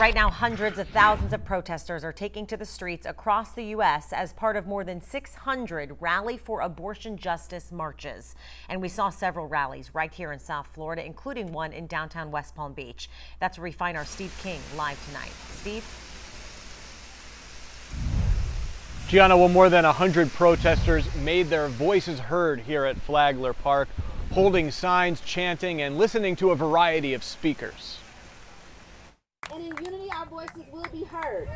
Right now, hundreds of thousands of protesters are taking to the streets across the U.S. as part of more than 600 Rally for Abortion Justice marches. And we saw several rallies right here in South Florida, including one in downtown West Palm Beach. That's where we find our Steve King live tonight. Steve? Gianna, well, more than 100 protesters made their voices heard here at Flagler Park, holding signs, chanting, and listening to a variety of speakers and in unity our voices will be heard.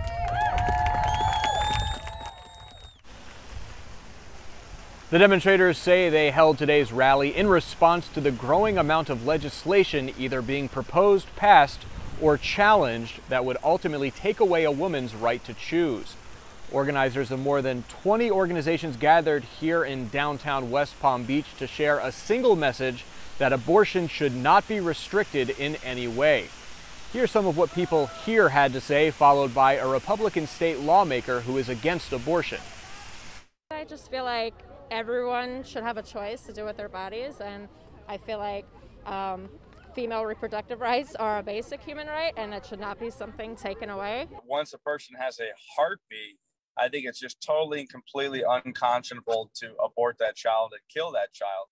The demonstrators say they held today's rally in response to the growing amount of legislation either being proposed, passed, or challenged that would ultimately take away a woman's right to choose. Organizers of more than 20 organizations gathered here in downtown West Palm Beach to share a single message that abortion should not be restricted in any way. Here's some of what people here had to say, followed by a Republican state lawmaker who is against abortion. I just feel like everyone should have a choice to do with their bodies, and I feel like um, female reproductive rights are a basic human right, and it should not be something taken away. Once a person has a heartbeat, I think it's just totally and completely unconscionable to abort that child and kill that child.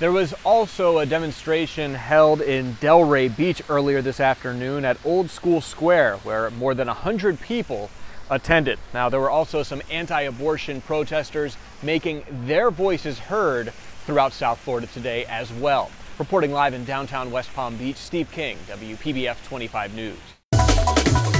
There was also a demonstration held in Delray Beach earlier this afternoon at Old School Square, where more than 100 people attended. Now, there were also some anti-abortion protesters making their voices heard throughout South Florida today as well. Reporting live in downtown West Palm Beach, Steve King, WPBF 25 News.